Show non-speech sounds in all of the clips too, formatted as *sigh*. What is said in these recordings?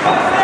Oh.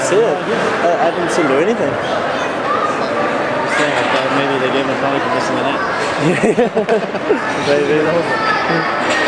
See it. I, I didn't see him do anything. Saying, I maybe they gave him a penalty for missing the net. *laughs* Maybe.